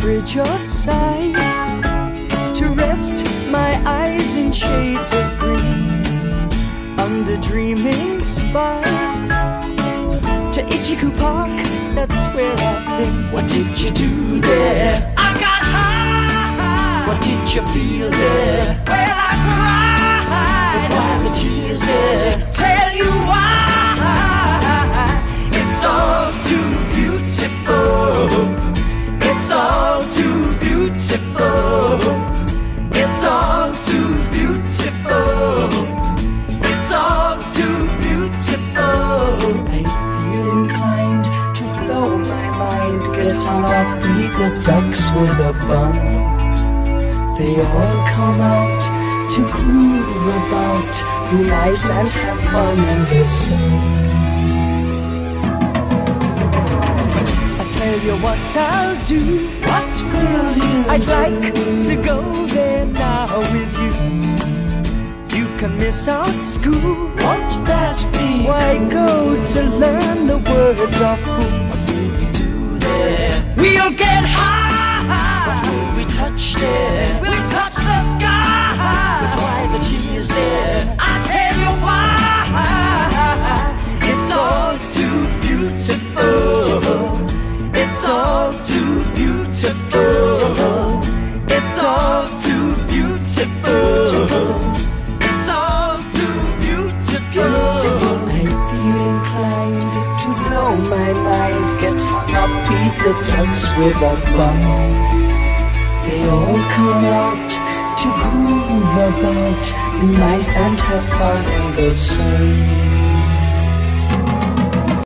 bridge of sights to rest my eyes in shades of green under dreaming spires to Ichiku Park. That's where I've been. What did you do there? I got high. What did you feel beautiful. It's all too beautiful. It's all too beautiful. I feel inclined to blow my mind. Get up, feed the ducks with a bun. They all come out to groove about, be nice and have fun in the you what I'll do. What will you I'd like to go there now with you. You can miss out school. Won't that be Why go to learn the words of fool? What's it we do there? We'll get high. What Will we touch there? Beautiful. It's all too beautiful. I feel inclined to blow my mind. Get hung up, feed the ducks with a bun. They all come out to groove about, be nice and have fun in the sun.